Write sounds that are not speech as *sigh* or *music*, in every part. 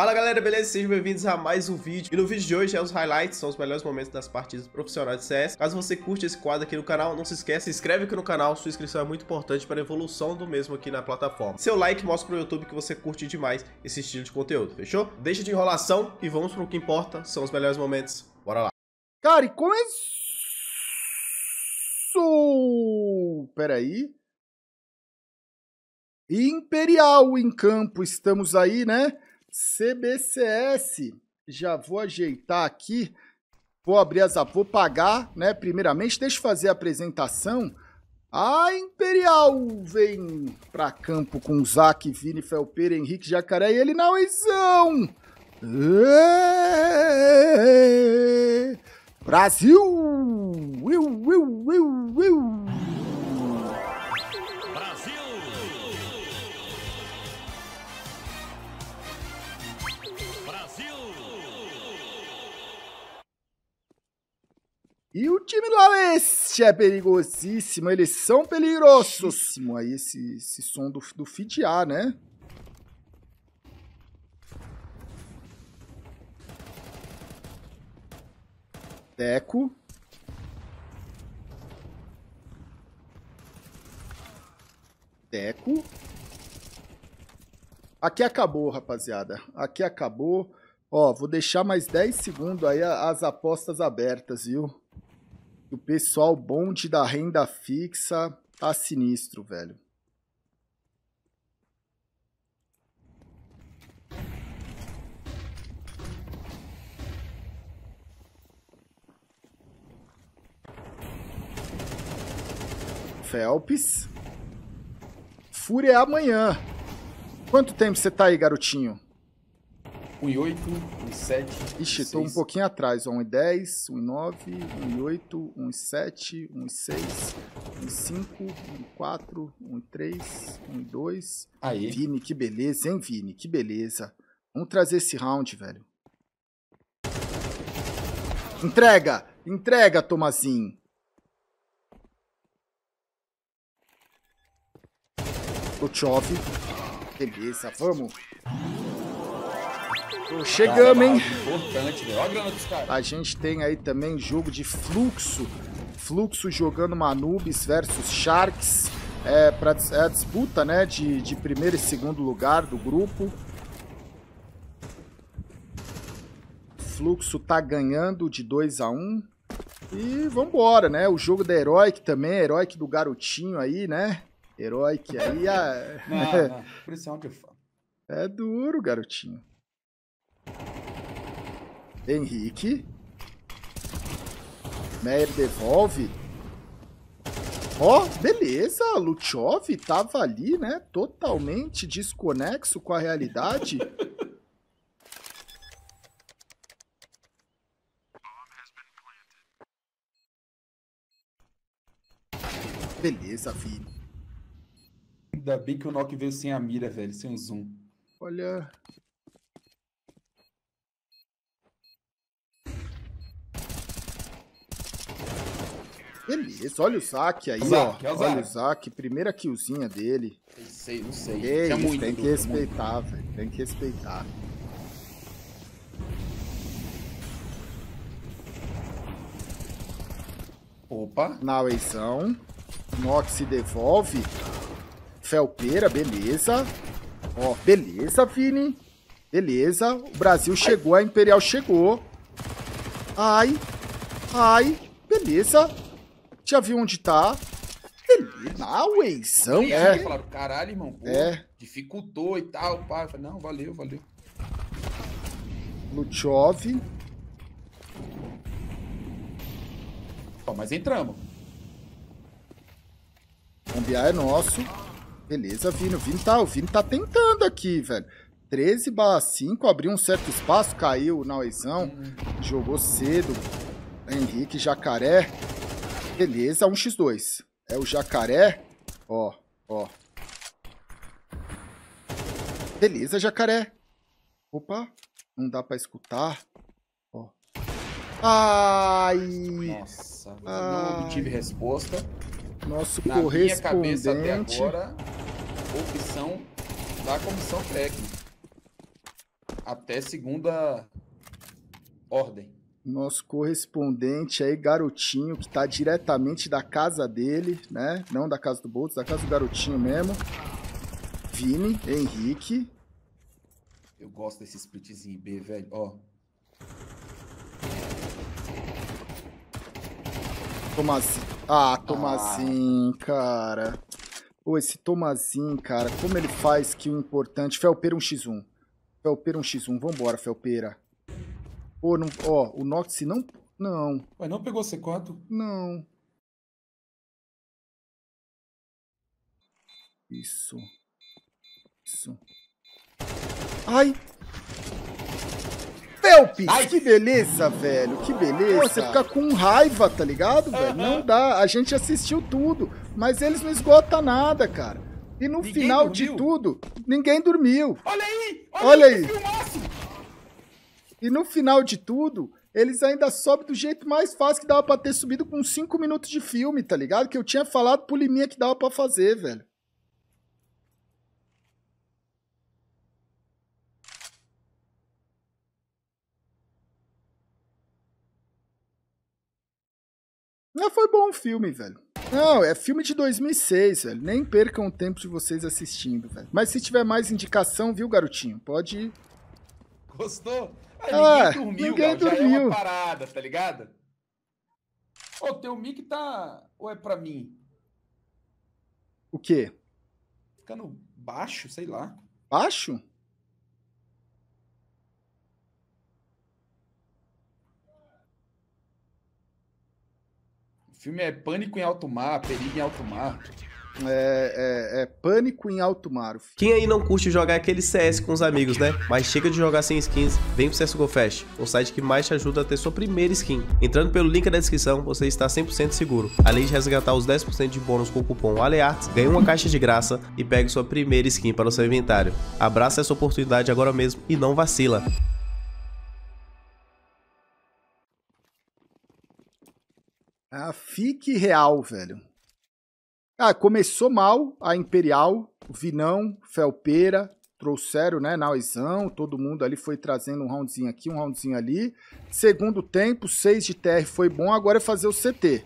Fala galera, beleza? Sejam bem-vindos a mais um vídeo. E no vídeo de hoje é os highlights, são os melhores momentos das partidas profissionais de CS. Caso você curte esse quadro aqui no canal, não se esqueça, se inscreve aqui no canal, sua inscrição é muito importante para a evolução do mesmo aqui na plataforma. Seu like mostra pro YouTube que você curte demais esse estilo de conteúdo, fechou? Deixa de enrolação e vamos pro que importa, são os melhores momentos. Bora lá. Cara, e começou! Peraí. Imperial em campo, estamos aí, né? CBCS, já vou ajeitar aqui, vou abrir as, vou pagar, né? Primeiramente, deixa eu fazer a apresentação. A Imperial vem para campo com Zac, Vini, Felpeira, Henrique Jacaré e ele na Oizão. Brasil! Will, will, will, will. E o time lá Leste é perigosíssimo, eles são peligrosos. Aí esse, esse som do, do A, né? Deco. Deco. Aqui acabou, rapaziada. Aqui acabou. Ó, vou deixar mais 10 segundos aí as apostas abertas, viu? O pessoal bonde da renda fixa tá sinistro, velho. Phelps. Fúria é amanhã. Quanto tempo você tá aí, garotinho? 1,8, 1,7. Ixi, tô um pouquinho atrás, ó. 1,10, 1,9, 1,8, 1,7, 1,6, 1,5, 1,4, 1,3, 1,2. Aí. Vini, que beleza, hein, Vini? Que beleza. Vamos trazer esse round, velho. Entrega! Entrega, Tomazinho! Chove. Beleza, vamos. Chegamos, hein? Importante, velho. Olha a grana dos caras. A gente tem aí também jogo de fluxo. Fluxo jogando Manubis versus Sharks. É, pra, é a disputa, né? De, de primeiro e segundo lugar do grupo. Fluxo tá ganhando de 2 a 1 um. E vambora, né? O jogo da Heroic também, Heroic do garotinho aí, né? Heroic aí. A... Não, não. *laughs* Por isso é onde eu falo. É duro, garotinho. Henrique. Meyer devolve. Ó, oh, beleza, Luchov tava ali, né? Totalmente desconexo com a realidade. *laughs* Beleza, filho. Ainda bem que o Nock veio sem a mira, velho, sem o zoom. Olha, Beleza, olha o Zac aí, Zac, ó. Olha o Zac, primeira killzinha dele. Não sei, não sei. Isso, muito, tem que respeitar, velho. Tem que respeitar. Opa. Nauezão. Nox se devolve. Felpeira, beleza. Ó, beleza, Vini. Beleza. O Brasil chegou, a Imperial chegou. Ai. Ai. Beleza. Já viu onde tá? Na Wazeão, é. Falaram, caralho, irmão, pô, é. dificultou e tal, pá. Falei, não, valeu, valeu. Luchov. Ó, mas entramos. Bombear é nosso. Beleza, Vini. O Vini tá, o Vini tá tentando aqui, velho. 13 barra 5, abriu um certo espaço, caiu na Oizão, hum. jogou cedo. Henrique Jacaré. Beleza, 1x2. É o jacaré. Ó, ó. Beleza, jacaré. Opa, não dá pra escutar. Ó. Ai. Nossa, Ai. não obtive resposta. Nosso Na correspondente. Minha cabeça até agora, opção da comissão técnica. até segunda ordem. Nosso correspondente aí, garotinho, que tá diretamente da casa dele, né? Não da casa do Boltz, da casa do garotinho mesmo. Vini, Henrique. Eu gosto desse splitzinho B, velho. Ó. Tomazinho. Ah, Tomazinho, cara. Pô, esse Tomazinho, cara, como ele faz kill importante. Felpeira 1x1. Felpeira 1x1. Vambora, Felpeira. Pô, não, ó, o Nox não... Não. Ué, não pegou C4? Não. Isso. Isso. Ai! Felps! Ai. Que beleza, velho. Que beleza. Pô, você fica com raiva, tá ligado, velho? Não dá. A gente assistiu tudo. Mas eles não esgotam nada, cara. E no Ninguém final dormiu? de tudo, ninguém dormiu. Olha aí! Olha aí. que filmaço! E no final de tudo, eles ainda sobem do jeito mais fácil que dava pra ter subido com 5 minutos de filme, tá ligado? Que eu tinha falado pro Liminha que dava pra fazer, velho. Mas foi bom o filme, velho. Não, é filme de 2006, velho. Nem percam o tempo de vocês assistindo, velho. Mas se tiver mais indicação, viu, garotinho? Pode. Gostou? Ah, Ah, ninguém dormiu, ninguém Gal, já é dormiu. uma parada, tá ligado? Ô, teu mic tá... Ou é pra mim? O quê? Ficando baixo, sei lá. Baixo? O filme é Pânico em Alto Mar, Perigo em Alto Mar. É, é, é Pânico em Alto Mar. Quem aí não curte jogar aquele CS com os amigos, né? Mas chega de jogar sem skins, vem pro CSGO Fest, o site que mais te ajuda a ter sua primeira skin. Entrando pelo link da descrição, você está 100% seguro. Além de resgatar os 10% de bônus com o cupom ALEARTS, ganhe uma caixa de graça e pegue sua primeira skin para o seu inventário. Abraça essa oportunidade agora mesmo e não vacila. Ah, fique real, velho. Ah, começou mal a Imperial, o Vinão, Felpeira, trouxeram, né, Nauizão, todo mundo ali foi trazendo um roundzinho aqui, um roundzinho ali. Segundo tempo, 6 de TR foi bom, agora é fazer o CT.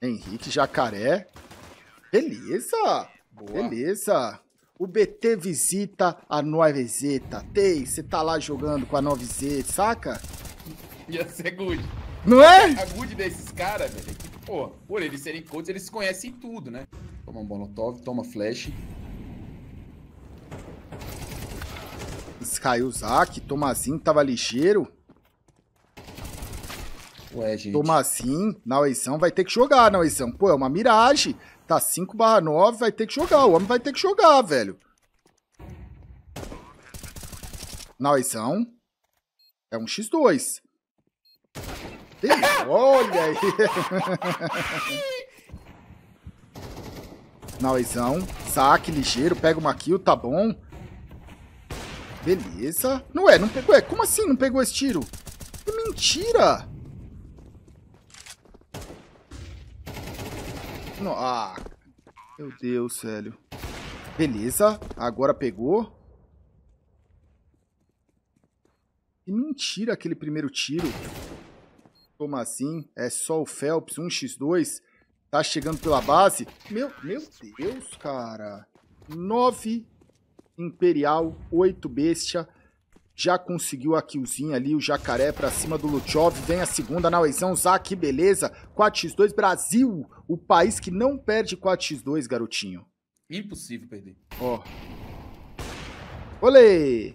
Henrique Jacaré. Beleza. Boa. Beleza. O BT visita a Nova Zeta. Tei, você tá lá jogando com a Nova Zeta, saca? Ia ser good. Não é? A good desses caras, velho, é que, pô, por eles serem coaches, eles conhecem tudo, né? Toma um molotov, toma flash. Caiu o Zac, Tomazinho tava ligeiro. Ué, gente. Tomazinho, Nauezão vai ter que jogar, Nauezão. Pô, é uma miragem. Tá 5 barra 9, vai ter que jogar. O homem vai ter que jogar, velho. Nauezão. É um X2. Ih, Olha aí. *laughs* Nauezão. Saque ligeiro, pega uma kill, tá bom. Beleza. Não é, não pegou. É, como assim não pegou esse tiro? Que mentira! No- ah, meu Deus, velho. Beleza, agora pegou. Que mentira aquele primeiro tiro. Como assim? É só o Phelps, 1x2. Tá chegando pela base. Meu, meu Deus, cara. 9 Imperial, 8 Bestia. Já conseguiu a killzinha ali, o Jacaré pra cima do Luchov. Vem a segunda, Nauezão, Zac, beleza. 4x2, Brasil, o país que não perde 4x2, garotinho. Impossível perder. Ó. Olê!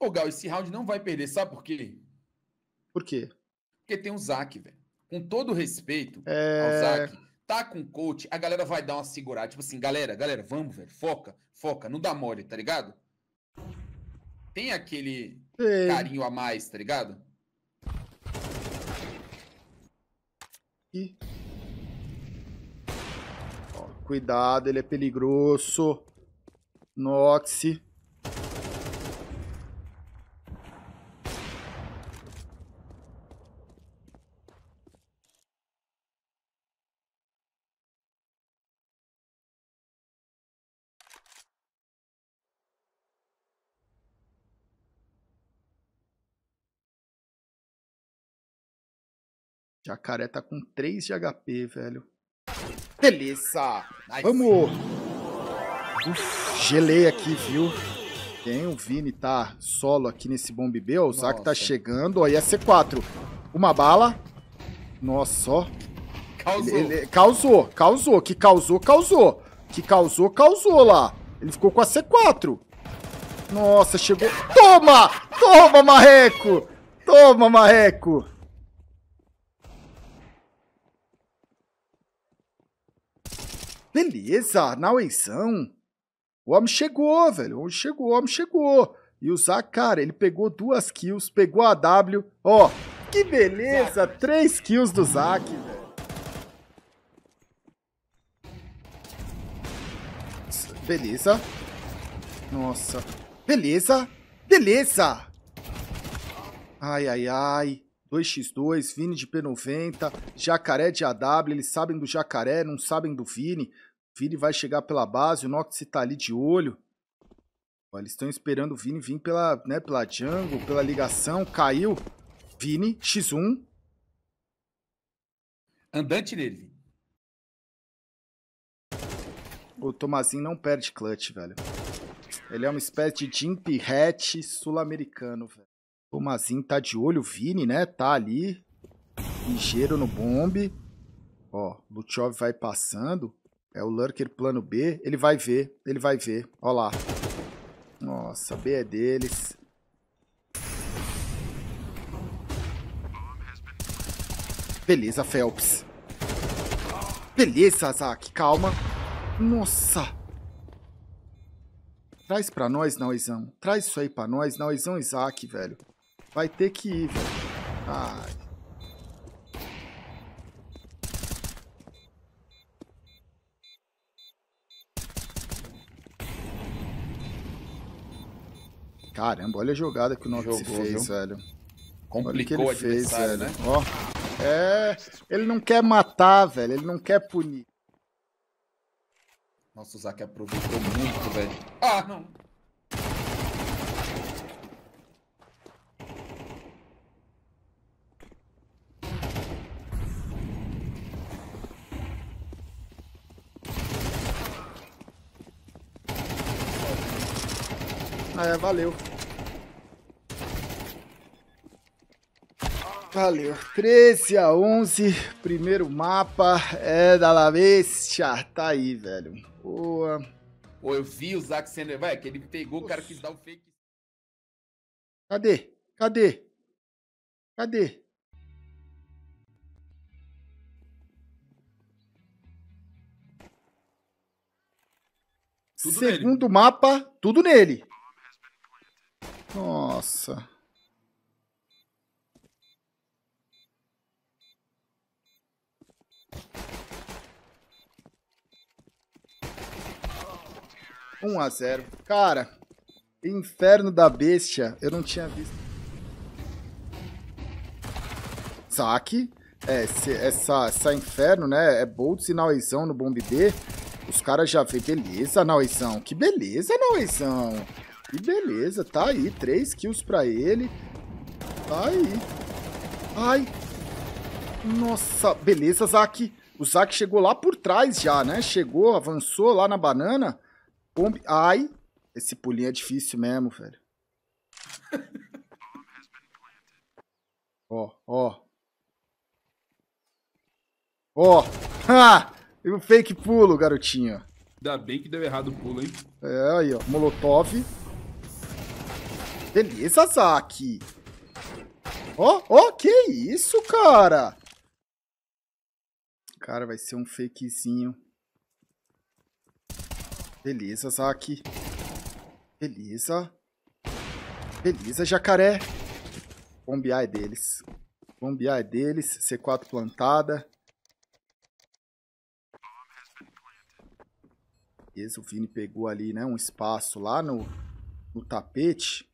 Ô, Gal, esse round não vai perder, sabe por quê? Por quê? Porque tem o Zac, velho. Com todo respeito É. ao Zac, tá com o coach, a galera vai dar uma segurada. Tipo assim, galera, galera, vamos, velho. Foca, foca, não dá mole, tá ligado? Tem aquele Sei. carinho a mais, tá ligado? Ih. Ó, cuidado, ele é peligroso. Noxy. Jacaré tá com 3 de HP, velho. Beleza! Nice. Vamos! Uf, gelei aqui, viu? Tem o Vini tá solo aqui nesse bomb B, ó, o Zac tá chegando, ó, e a C4. Uma bala. Nossa, ó. Causou. Ele, ele- causou, causou, que causou, causou. Que causou, causou lá. Ele ficou com a C4. Nossa, chegou. Toma! Toma, marreco! Toma, marreco! Beleza, na Weizão. O homem chegou, velho. O homem chegou, o homem chegou. E o Zac, cara, ele pegou duas kills, pegou a W. Ó, que beleza! Três kills do Zac, velho. Beleza. Nossa. Beleza. Beleza. Ai, ai, ai. 2x2, Vini de P90, Jacaré de AW, eles sabem do Jacaré, não sabem do Vini. Vini vai chegar pela base, o Nox tá ali de olho. Ó, eles estão esperando o Vini vir pela, né, pela jungle, pela ligação, caiu. Vini, X1. Andante nele. O Tomazinho não perde clutch, velho. Ele é uma espécie de Jimp Hatch sul-americano, velho. Tomazinho tá de olho, o Vini, né? Tá ali. Ligeiro no bombe. Ó, Luchov vai passando. É o Lurker plano B. Ele vai ver, ele vai ver. Ó lá. Nossa, B é deles. Beleza, Phelps. Beleza, Zac, calma. Nossa. Traz pra nós, Naoizão. Traz isso aí pra nós, Naoizão Isaac, velho. Vai ter que ir, velho. Ai. Caramba, olha a jogada que o Nox Jogou, fez, viu? velho. Olha o que Complicou ele fez, adversário, velho. né? Ó. É, ele não quer matar, velho. Ele não quer punir. Nossa, o Zac aproveitou muito, velho. Ah, não. É, valeu. Valeu. 13 a 11, primeiro mapa é da La Bestia. Tá aí, velho. Boa. Pô, eu vi o Zac sendo. Vai, que ele pegou, o cara quis dar o fake. Cadê? Cadê? Cadê? Tudo Segundo mapa, tudo nele. Nossa. Um a 0. Cara, Inferno da Bestia, eu não tinha visto. Saque. É, essa, essa Inferno, né? É Boltz e Nauezão no Bomb B. Os caras já vê. Beleza, Nauezão. Que beleza, Nauezão. Que beleza. Tá aí. Três kills pra ele. Tá aí. Ai. Nossa. Beleza, Zac. O Zac chegou lá por trás já, né? Chegou, avançou lá na banana. Bomb... Ai. Esse pulinho é difícil mesmo, velho. *laughs* Ó, ó. Ó. *laughs* Ha! E o fake pulo, garotinho. Ainda bem que deu errado o pulo, hein? É, aí, ó. Molotov. Beleza, Zac. Ó, ó, que isso, cara? Cara, vai ser um fakezinho. Beleza, Zac. Beleza. Beleza, jacaré. Bombear é deles. Bombear é deles. C4 plantada. Beleza, o Vini pegou ali, né, um espaço lá no, no tapete.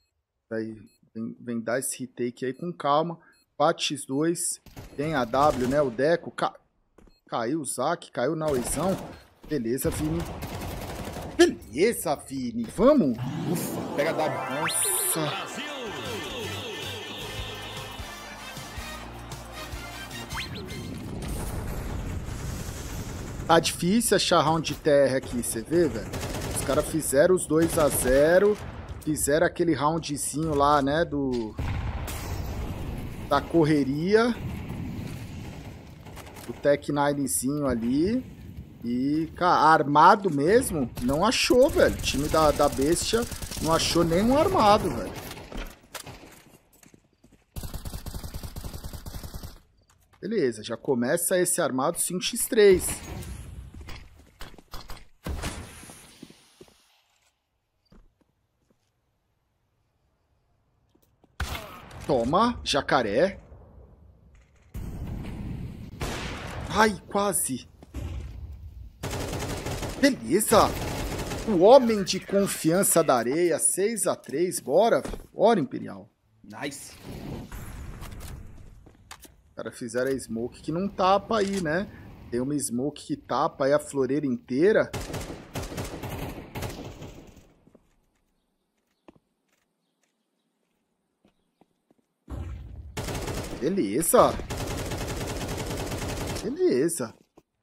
Vai, vem, vem dar esse retake aí com calma. 4x2, tem a W, né, o Deco. Ca... Caiu o Zac, caiu na oizão. Beleza, Vini. Beleza, Vini. Vamos? Ufa, pega a W. Nossa. Tá difícil achar round de terra aqui, você vê, velho? Os caras fizeram os 2 a 0 fizeram aquele roundzinho lá, né, do... Da correria. O Tech 9zinho ali. E, cara, armado mesmo, não achou, velho. O time da, da bestia não achou nenhum armado, velho. Beleza, já começa esse armado 5x3. Toma, jacaré. Ai, quase. Beleza. O homem de confiança da areia, 6 a 3 bora. Bora, Imperial. Nice. Os caras fizeram a smoke que não tapa aí, né? Tem uma smoke que tapa aí a floreira inteira. Beleza. Beleza.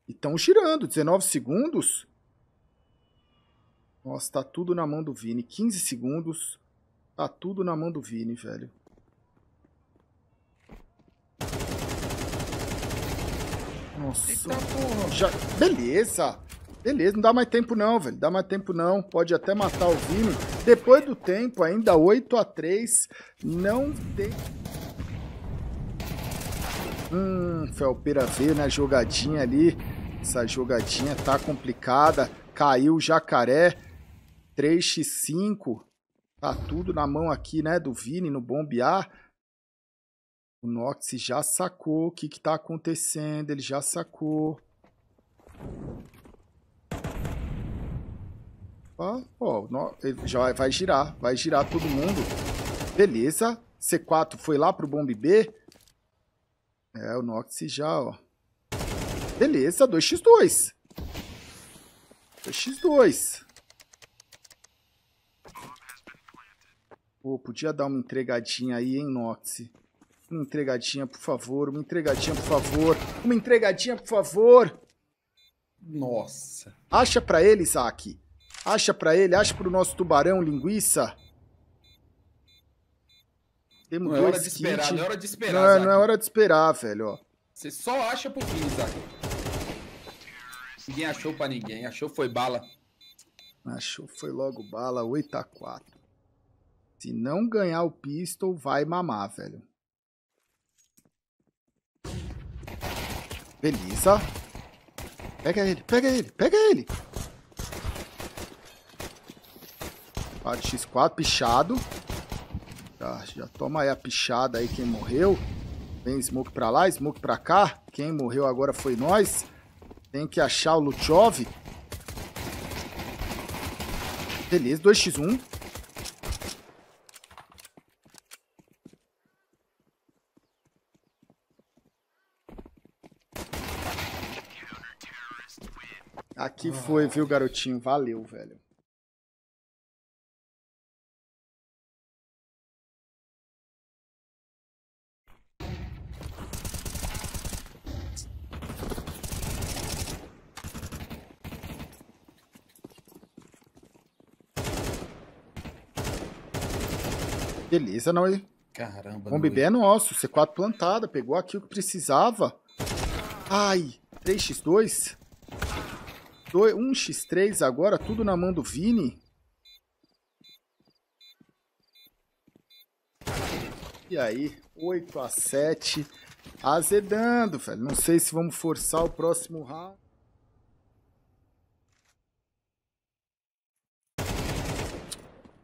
E estão girando. 19 segundos. Nossa, tá tudo na mão do Vini. 15 segundos. Tá tudo na mão do Vini, velho. Nossa. Já... Beleza. Beleza, não dá mais tempo não, velho. Dá mais tempo não. Pode até matar o Vini. Depois do tempo, ainda 8 a 3 Não tem... Hum, Felpeira veio na jogadinha ali. Essa jogadinha tá complicada. Caiu o jacaré. 3x5. Tá tudo na mão aqui, né, do Vini no bombear. O Nox já sacou o que que tá acontecendo. Ele já sacou. Ó, ó, ele já vai girar. Vai girar todo mundo. Beleza. C4 foi lá pro bombe B. É, o Nox já, ó. Beleza, 2x2. 2x2. Pô, podia dar uma entregadinha aí, hein, Nox? Uma entregadinha, por favor. Uma entregadinha, por favor. Uma entregadinha, por favor. Nossa. Acha pra ele, Isaac. Acha pra ele, acha pro nosso tubarão linguiça. Temos não é hora de esperar, não é hora de esperar, Não, é- não é hora de esperar, velho, ó. Você só acha pro fim, Zac. Ninguém achou pra ninguém. Achou foi bala. Achou, foi logo bala, 8 a 4 Se não ganhar o pistol, vai mamar, velho. Beleza. Pega ele, pega ele, pega ele. 4x4, pichado. Já, toma aí a pichada aí quem morreu. Vem smoke pra lá, smoke pra cá. Quem morreu agora foi nós. Tem que achar o Luchov. Beleza, 2x1. Aqui foi, viu, garotinho? Valeu, velho. Beleza, não. Caramba. Bomb B é nosso. C4 plantada. Pegou aqui o que precisava. Ai, 3x2. 1x3 agora, tudo na mão do Vini. E aí, 8 a 7 Azedando, velho. Não sei se vamos forçar o próximo round.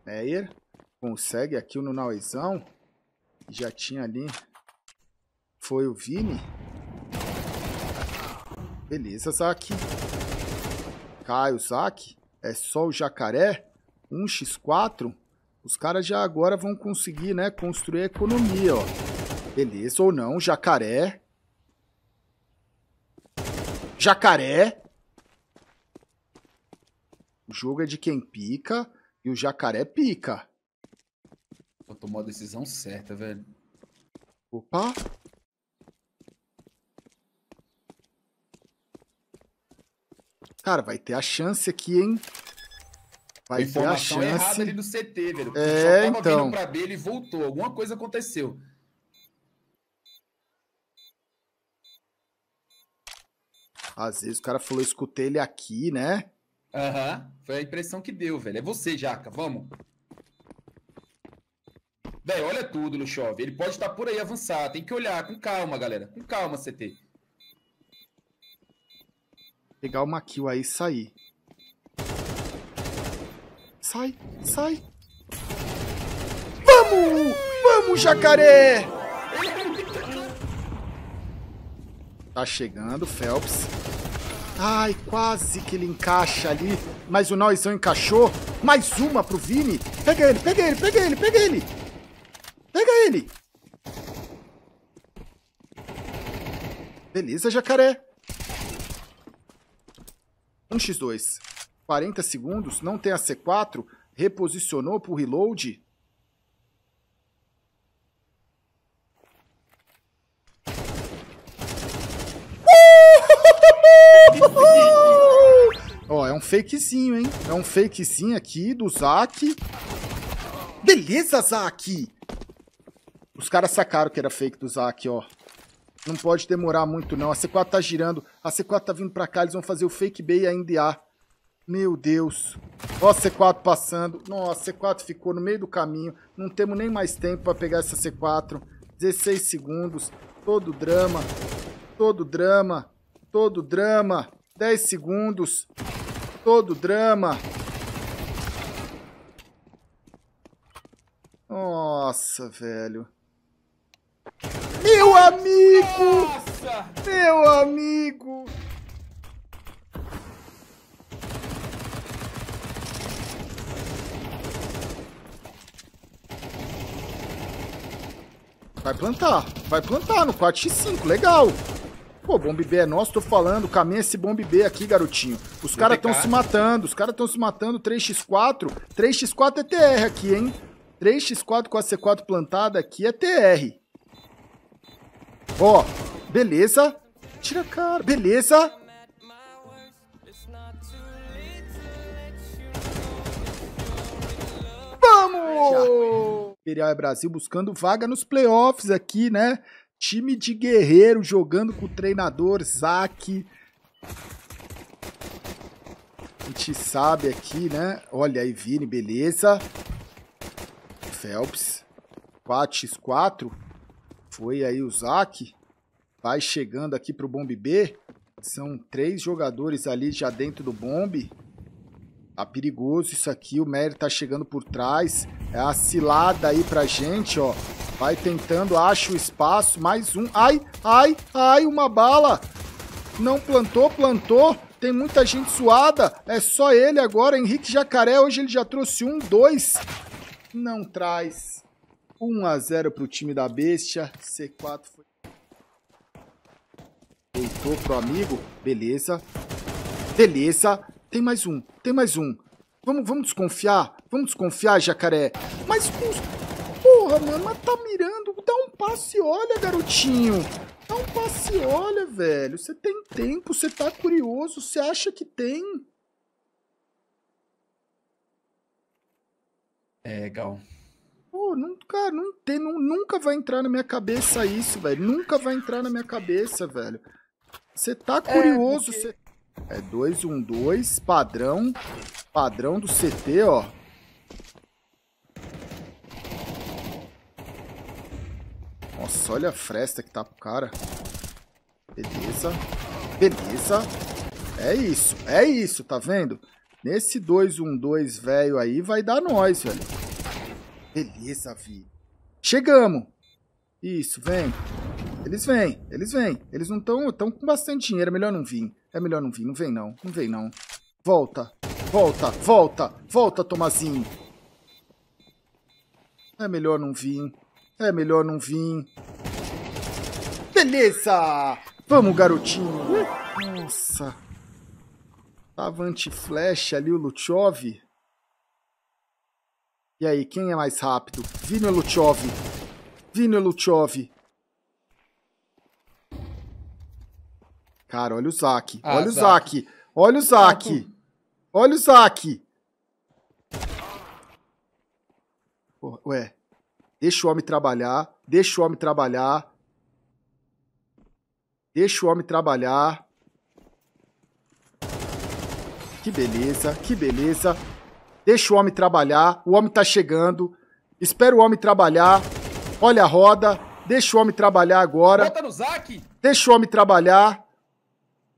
Meyer consegue aqui no Nauezão. Já tinha ali. Foi o Vini. Beleza, Zac. Cai o Zac. é só o jacaré, 1x4, os caras já agora vão conseguir, né, construir a economia, ó. Beleza, ou não, jacaré. Jacaré. O jogo é de quem pica e o jacaré pica. Vou tomar a decisão certa, velho. Opa. Cara, vai ter a chance aqui, hein? Vai ter a chance. errada ali no CT, velho. É, Só tava então. vindo pra B, ele voltou. Alguma coisa aconteceu. Às vezes o cara falou, escutei ele aqui, né? Aham, uhum. foi a impressão que deu, velho. É você, Jaca, vamos. Velho, olha tudo no chove. Ele pode estar por aí avançar. Tem que olhar com calma, galera. Com calma, CT. Pegar uma kill aí e sair. Sai, sai. Vamos! Vamos, jacaré! Tá chegando, Phelps. Ai, quase que ele encaixa ali. Mas o Noizão encaixou. Mais uma pro Vini. Pega ele, pega ele, pega ele, pega ele. Pega ele. Beleza, jacaré. 1x2. 40 segundos, não tem a C4, reposicionou pro reload. *laughs* Ó, é um fakezinho, hein? É um fakezinho aqui do Zack. Beleza, Zack! Os caras sacaram que era fake do Zack, ó. Não pode demorar muito, não. A C4 tá girando. A C4 tá vindo pra cá. Eles vão fazer o fake B e a NDA. Meu Deus. Ó a C4 passando. Nossa, a C4 ficou no meio do caminho. Não temos nem mais tempo para pegar essa C4. 16 segundos. Todo drama. Todo drama. Todo drama. 10 segundos. Todo drama. Nossa, velho. Meu amigo! Nossa! Meu amigo! Vai plantar. Vai plantar no 4x5. Legal. Pô, bomb B é nosso, tô falando. Caminha esse bomb B aqui, garotinho. Os caras estão se matando. Os caras estão se matando. 3x4. 3x4 é TR aqui, hein? 3x4 com a C4 plantada aqui é TR. Ó, beleza. Tira a cara. Beleza. Vamos! Imperial é Brasil buscando vaga nos playoffs aqui, né? Time de guerreiro jogando com o treinador Zac. A gente sabe aqui, né? Olha aí, Vini, beleza. Phelps. 4x4. Foi aí o Zac. Vai chegando aqui pro Bomb B. São três jogadores ali já dentro do bombe. Tá perigoso isso aqui. O Mary tá chegando por trás. É a cilada aí pra gente, ó. Vai tentando, acha o espaço. Mais um. Ai, ai, ai, uma bala. Não plantou, plantou. Tem muita gente suada. É só ele agora. Henrique Jacaré. Hoje ele já trouxe um, dois. Não traz. 1 a 0 pro time da bestia. C4 foi. Deitou pro amigo. Beleza. Beleza. Tem mais um, tem mais um. Vamos, vamos desconfiar? Vamos desconfiar, jacaré? Mas, porra, mano, mas tá mirando. Dá um passe, olha, garotinho. Dá um passe, olha, velho. Você tem tempo, você tá curioso, você acha que tem. É, legal. Pô, cara, não tem, não, nunca vai entrar na minha cabeça isso, velho. Nunca vai entrar na minha cabeça, velho. Você tá é, curioso, você... É. É 212, padrão. Padrão do CT, ó. Nossa, olha a fresta que tá pro cara. Beleza. Beleza. É isso, é isso, tá vendo? Nesse 212 velho aí vai dar nós, velho. Beleza, vi. Chegamos. Isso, vem. Eles vêm, eles vêm. Eles não estão tão com bastante dinheiro, é melhor não vir. É melhor não vir, não vem não, não vem não. Volta. Volta, volta, volta, Tomazinho. É melhor não vir. É melhor não vir. Beleza! Vamos, garotinho. Nossa. Tava anti-flash ali o Luchov. E aí, quem é mais rápido? Vini ou Luchov? Vini ou Luchov? Cara, olha o Zac. Ah, olha o Zac. Zac. Olha o Zac. Olha o Zac. Ué. Deixa o homem trabalhar. Deixa o homem trabalhar. Deixa o homem trabalhar. Que beleza, que beleza. Deixa o homem trabalhar. O homem tá chegando. Espera o homem trabalhar. Olha a roda. Deixa o homem trabalhar agora. Bota no Zac! Deixa o homem trabalhar.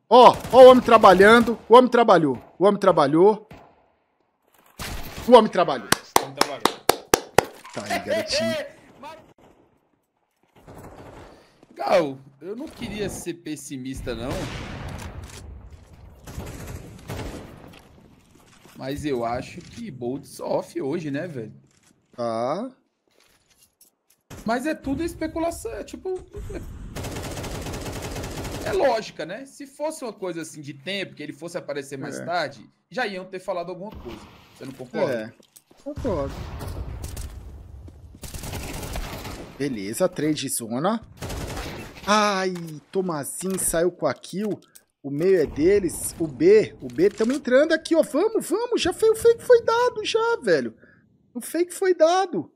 Ó, ó o homem trabalhando. O homem trabalhou. O homem trabalhou. O homem trabalhou. Tá aí, garotinho. *laughs* Gal, eu não queria ser pessimista, não. Mas eu acho que Boltz off hoje, né, velho? Tá. Mas é tudo especulação, é tipo. É lógica, né? Se fosse uma coisa assim de tempo, que ele fosse aparecer mais É. tarde, já iam ter falado alguma coisa. Você não concorda? É. Concordo. Beleza, trade de zona. Ai, Tomazinho saiu com a kill. O meio é deles. O B, o B, estamos entrando aqui, ó. Vamos, vamos. Já foi, o fake foi dado, já, velho. O fake foi dado.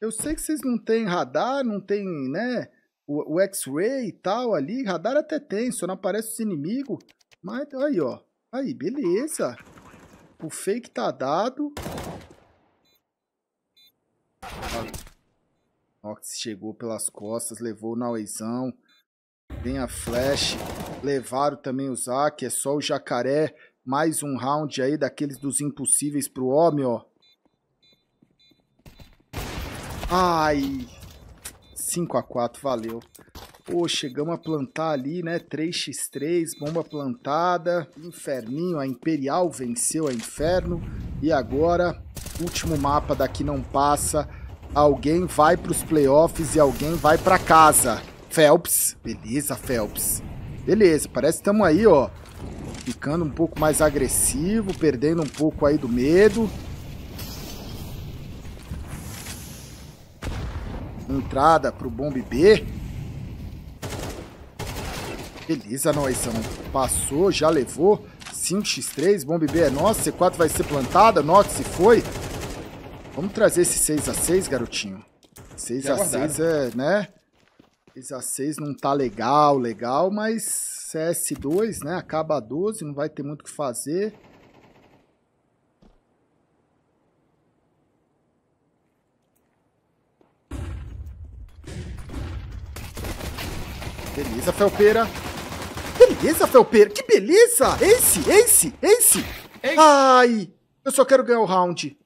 Eu sei que vocês não têm radar, não tem, né? O, o X-Ray e tal ali. Radar até tem, só não aparece os inimigos. Mas aí, ó. Aí, beleza. O fake tá dado. Nox chegou pelas costas, levou o Nauezão. Vem a flash. Levaram também o Zac. É só o jacaré. Mais um round aí daqueles dos impossíveis pro homem, ó. Ai. 5 a 4 valeu. Pô, chegamos a plantar ali, né? 3x3, bomba plantada. Inferninho, a Imperial venceu a Inferno. E agora, último mapa daqui não passa. Alguém vai pros playoffs e alguém vai pra casa. Phelps. Beleza, Phelps. Beleza, parece que estamos aí, ó. Ficando um pouco mais agressivo, perdendo um pouco aí do medo. Entrada pro Bomb B. Beleza, Noizão. Passou, já levou. 5x3, Bomb B é nosso. C4 vai ser plantada. Nox se foi. Vamos trazer esse 6x6, garotinho. 6x6 é, né? 6x6 não tá legal, legal, mas CS2, né? Acaba a 12, não vai ter muito o que fazer. Beleza, Felpeira. Beleza, Felpeira. Que beleza! Ace, ace. Ace. Ai, eu só quero ganhar o round.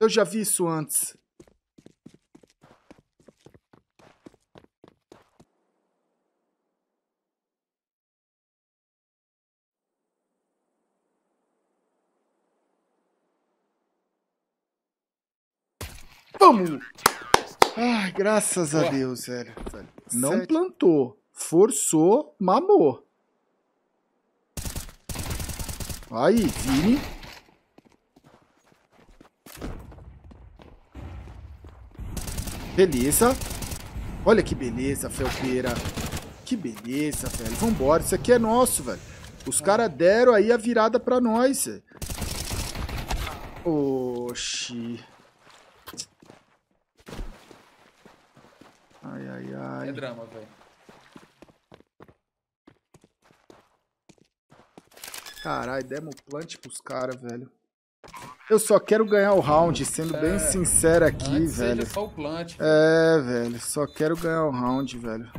Eu já vi isso antes. Vamos! Ai, graças a. Deus, velho. Não Sete. plantou. Forçou, mamou. Aí, Vini. Beleza. Olha que beleza, Felpeira. Que beleza, velho. Vambora, isso aqui é nosso, velho. Os caras deram aí a virada pra nós. velho. Oxi. Ai, ai, ai. É drama, velho. Caralho, demos plant pros caras, velho. Eu só quero ganhar o round, sendo bem sincero aqui, Antes velho. seja só o plant. É, velho, só quero ganhar o round, velho.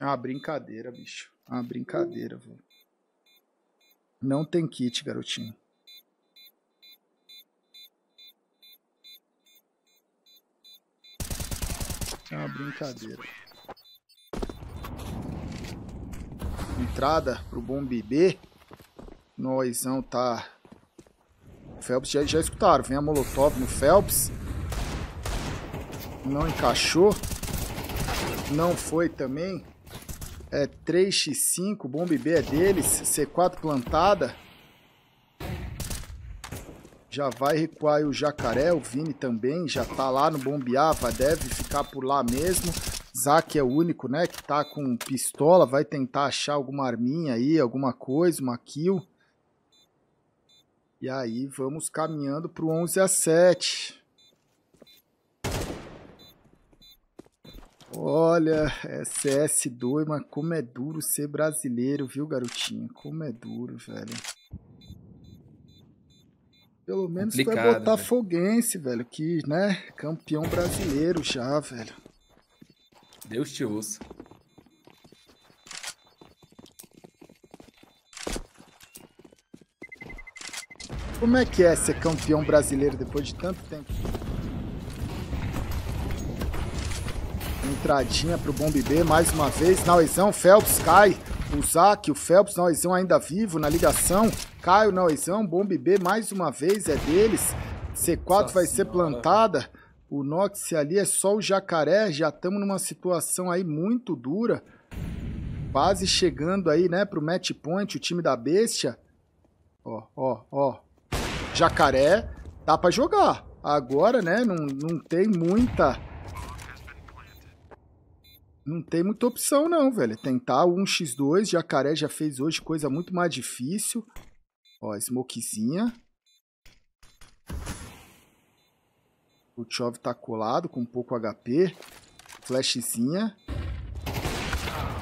É uma brincadeira, bicho. É uma brincadeira, velho. Não tem kit, garotinho. É uma brincadeira. Entrada pro Bombi B. Noizão tá... Phelps já, já escutaram. Vem a Molotov no Phelps. Não encaixou. Não foi também. É 3x5. Bombi B é deles. C4 plantada. Já vai recuar o Jacaré, o Vini também, já tá lá no Bombeava, deve ficar por lá mesmo. Zac é o único, né, que tá com pistola, vai tentar achar alguma arminha aí, alguma coisa, uma kill. E aí vamos caminhando pro 11 a 7. Olha, é CS2, mas como é duro ser brasileiro, viu, garotinho? Como é duro, velho. Pelo menos foi botafoguense, velho. velho, que, né, campeão brasileiro já, velho. Deus te ouça. Como é que é ser campeão brasileiro depois de tanto tempo? Entradinha pro Bomb B mais uma vez. Nauezão, Phelps cai. O Zac, o Phelps, Nauezão ainda vivo na ligação. Caio, Nauezão, Bomb B mais uma vez é deles. C4 Nossa vai ser plantada. O Nox ali é só o jacaré. Já estamos numa situação aí muito dura. Quase chegando aí, né, pro match point, o time da bestia. Ó, ó, ó. Jacaré, dá pra jogar. Agora, né, não, não tem muita... Não tem muita opção não, velho. Tentar o 1x2, Jacaré já fez hoje coisa muito mais difícil. Ó, smokezinha. O Chove tá colado com pouco HP. Flashzinha.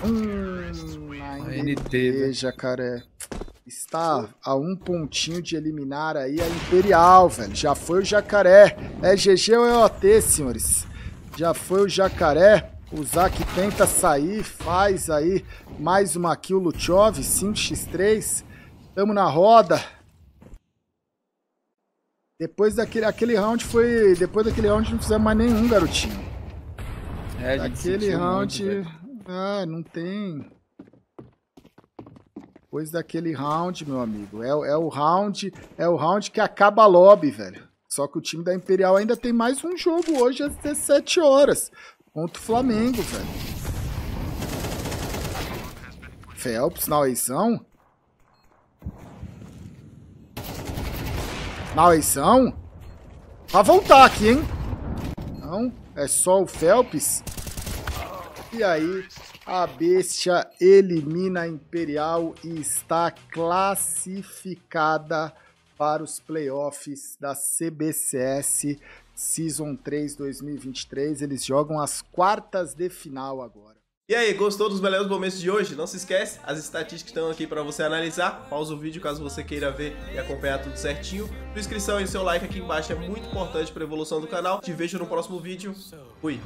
Hum, a NT, né? jacaré. Está a um pontinho de eliminar aí a Imperial, velho. Já foi o jacaré. É GG ou é OT, senhores? Já foi o jacaré. O Zac tenta sair, faz aí mais uma kill Luchov, 5x3. Tamo na roda. Depois daquele aquele round foi. Depois daquele round não fizemos mais nenhum, garotinho. É, Aquele round. Muito, ah, não tem. Depois daquele round, meu amigo. É, é o round. É o round que acaba a lobby, velho. Só que o time da Imperial ainda tem mais um jogo hoje às 17 horas. Contra o Flamengo, velho. Phelps na eleição. na eleição. Pra voltar aqui, hein? Não, é só o Phelps. E aí, a bestia elimina a Imperial e está classificada para os playoffs da CBCS Season 3 2023. Eles jogam as quartas de final agora. E aí, gostou dos melhores momentos de hoje? Não se esquece, as estatísticas estão aqui para você analisar. Pausa o vídeo caso você queira ver e acompanhar tudo certinho. Sua inscrição e seu like aqui embaixo é muito importante para a evolução do canal. Te vejo no próximo vídeo. Fui!